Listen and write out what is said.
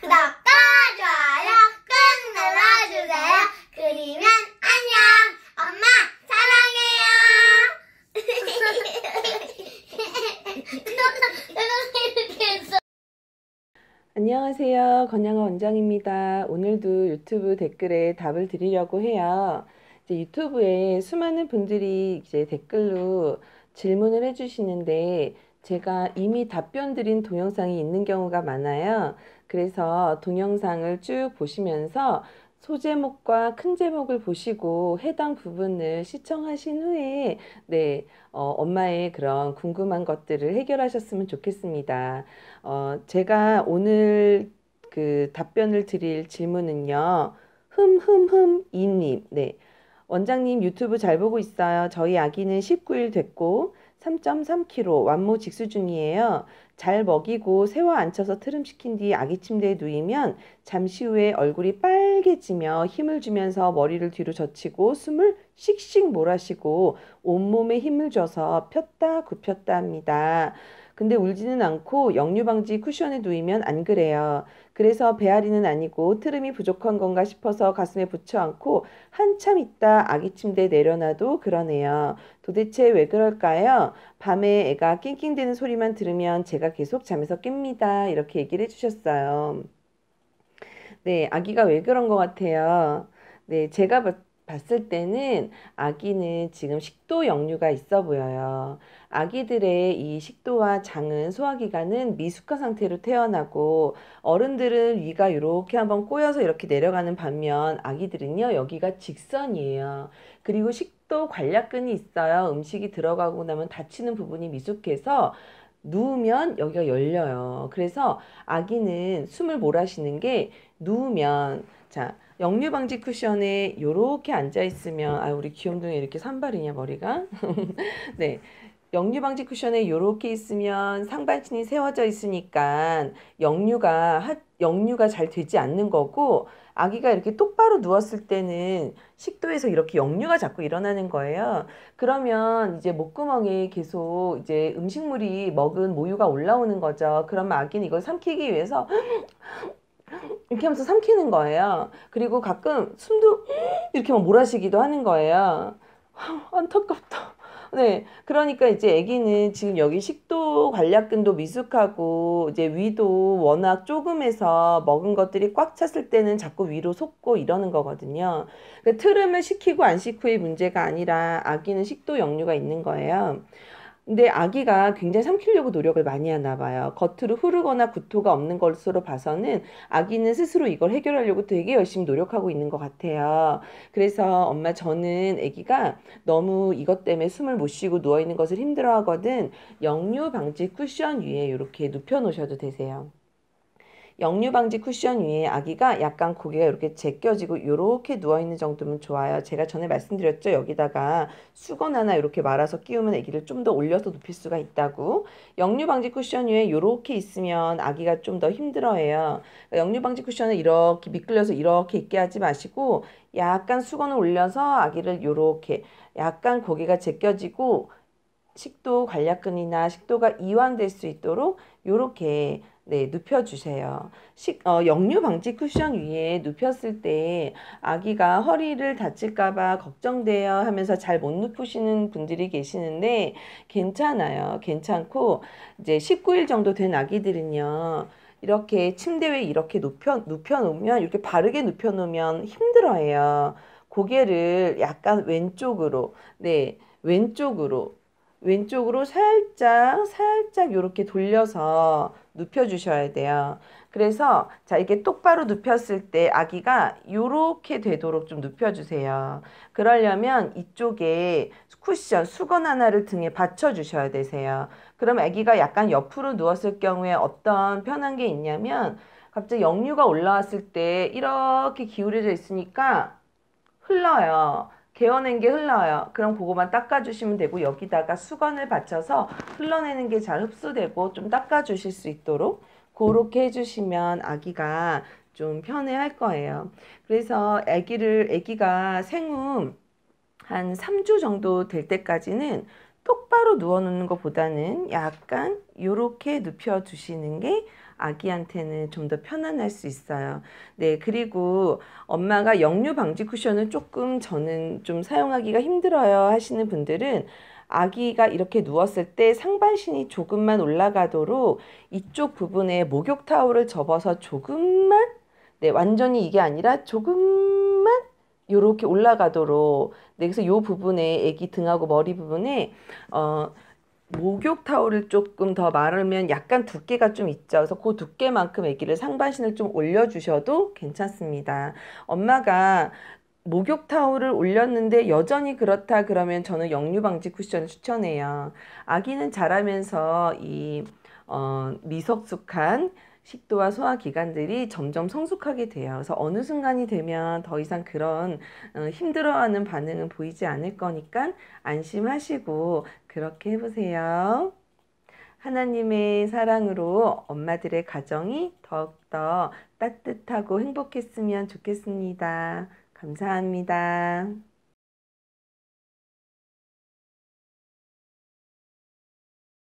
구독과 좋아요 꾹 눌러주세요. 그리면 안녕. 엄마 사랑해요. 안녕하세요. 건양아 원장입니다. 오늘도 유튜브 댓글에 답을 드리려고 해요. 이제 유튜브에 수많은 분들이 이제 댓글로 질문을 해주시는데 제가 이미 답변 드린 동영상이 있는 경우가 많아요. 그래서 동영상을 쭉 보시면서 소제목과 큰 제목을 보시고 해당 부분을 시청하신 후에 네, 어, 엄마의 그런 궁금한 것들을 해결하셨으면 좋겠습니다. 어, 제가 오늘 그 답변을 드릴 질문은요. 흠흠흠 이님. 네. 원장님 유튜브 잘 보고 있어요. 저희 아기는 19일 됐고 3.3kg 완모 직수 중이에요. 잘 먹이고 세워 앉혀서 트름시킨 뒤 아기 침대에 누이면 잠시 후에 얼굴이 빨개지며 힘을 주면서 머리를 뒤로 젖히고 숨을 씩씩 몰아쉬고 온몸에 힘을 줘서 폈다 굽혔다 합니다. 근데 울지는 않고 역류방지 쿠션에 누이면 안 그래요. 그래서 배앓이는 아니고 트름이 부족한 건가 싶어서 가슴에 붙여 안고 한참 있다 아기 침대에 내려놔도 그러네요. 도대체 왜 그럴까요? 밤에 애가 낑낑대는 소리만 들으면 제가 계속 잠에서 깹니다. 이렇게 얘기를 해주셨어요. 네, 아기가 왜 그런 것 같아요? 네, 제가 봤을 때는 아기는 지금 식도 역류가 있어 보여요. 아기들의 이 식도와 장은 소화기관은 미숙한 상태로 태어나고 어른들은 위가 이렇게 한번 꼬여서 이렇게 내려가는 반면 아기들은요 여기가 직선이에요. 그리고 식도 관략근이 있어요. 음식이 들어가고 나면 닫히는 부분이 미숙해서 누우면 여기가 열려요. 그래서 아기는 숨을 몰아쉬는 게 누우면 자 역류 방지 쿠션에 이렇게 앉아 있으면 아 우리 귀염둥이 이렇게 산발이냐 머리가 네 역류 방지 쿠션에 이렇게 있으면 상반신이 세워져 있으니까 역류가 하, 역류가 잘 되지 않는 거고 아기가 이렇게 똑바로 누웠을 때는 식도에서 이렇게 역류가 자꾸 일어나는 거예요. 그러면 이제 목구멍에 계속 이제 음식물이 먹은 모유가 올라오는 거죠. 그러면 아기는 이걸 삼키기 위해서 이렇게 하면서 삼키는 거예요. 그리고 가끔 숨도 이렇게 막 몰아쉬기도 하는 거예요. 안타깝다. 네. 그러니까 이제 아기는 지금 여기 식도 관략근도 미숙하고 이제 위도 워낙 조금해서 먹은 것들이 꽉 찼을 때는 자꾸 위로 솟고 이러는 거거든요. 그러니까 트름을 시키고 안 시키고의 문제가 아니라 아기는 식도 역류가 있는 거예요. 근데 아기가 굉장히 삼키려고 노력을 많이 하나 봐요. 겉으로 흐르거나 구토가 없는 것으로 봐서는 아기는 스스로 이걸 해결하려고 되게 열심히 노력하고 있는 것 같아요. 그래서 엄마 저는 아기가 너무 이것 때문에 숨을 못 쉬고 누워 있는 것을 힘들어 하거든. 역류 방지 쿠션 위에 이렇게 눕혀 놓으셔도 되세요. 역류 방지 쿠션 위에 아기가 약간 고개가 이렇게 제껴지고 이렇게 누워 있는 정도면 좋아요. 제가 전에 말씀드렸죠. 여기다가 수건 하나 이렇게 말아서 끼우면 아기를 좀 더 올려서 눕힐 수가 있다고. 역류 방지 쿠션 위에 이렇게 있으면 아기가 좀 더 힘들어해요. 역류 방지 쿠션을 이렇게 미끌려서 이렇게 있게 하지 마시고 약간 수건을 올려서 아기를 이렇게 약간 고개가 제껴지고 식도 관략근이나 식도가 이완될 수 있도록 이렇게 네, 눕혀주세요. 식, 어, 역류 방지 쿠션 위에 눕혔을 때 아기가 허리를 다칠까봐 걱정돼요 하면서 잘 못 눕히시는 분들이 계시는데 괜찮아요. 괜찮고 이제 19일 정도 된 아기들은요. 이렇게 침대 위에 이렇게 눕혀, 눕혀놓으면 이렇게 바르게 눕혀놓으면 힘들어해요. 고개를 약간 왼쪽으로, 네, 왼쪽으로 왼쪽으로 살짝 살짝 이렇게 돌려서 눕혀 주셔야 돼요. 그래서 자 이게 똑바로 눕혔을 때 아기가 이렇게 되도록 좀 눕혀 주세요. 그러려면 이쪽에 쿠션 수건 하나를 등에 받쳐 주셔야 되세요. 그럼 아기가 약간 옆으로 누웠을 경우에 어떤 편한 게 있냐면 갑자기 역류가 올라왔을 때 이렇게 기울여져 있으니까 흘러요. 개어낸 게 흘러요. 그럼 그거만 닦아주시면 되고 여기다가 수건을 받쳐서 흘러내는 게 잘 흡수되고 좀 닦아주실 수 있도록 그렇게 해주시면 아기가 좀 편해할 거예요. 그래서 아기를 아기가 생후 한 3주 정도 될 때까지는 똑바로 누워 놓는 것보다는 약간 이렇게 눕혀 주시는 게 아기한테는 좀 더 편안할 수 있어요. 네, 그리고 엄마가 역류 방지 쿠션을 조금 저는 좀 사용하기가 힘들어요 하시는 분들은 아기가 이렇게 누웠을 때 상반신이 조금만 올라가도록 이쪽 부분에 목욕 타올을 접어서 조금만 네, 완전히 이게 아니라 조금만 요렇게 올라가도록 네, 그래서 요 부분에 아기 등하고 머리 부분에 어 목욕 타올을 조금 더 마르면 약간 두께가 좀 있죠. 그래서 그 두께만큼 아기를 상반신을 좀 올려주셔도 괜찮습니다. 엄마가 목욕 타올을 올렸는데 여전히 그렇다 그러면 저는 역류 방지 쿠션을 추천해요. 아기는 자라면서 이 어, 미성숙한 식도와 소화 기관들이 점점 성숙하게 돼요. 그래서 어느 순간이 되면 더 이상 그런 어, 힘들어하는 반응은 보이지 않을 거니까 안심하시고 그렇게 해보세요. 하나님의 사랑으로 엄마들의 가정이 더욱더 따뜻하고 행복했으면 좋겠습니다. 감사합니다.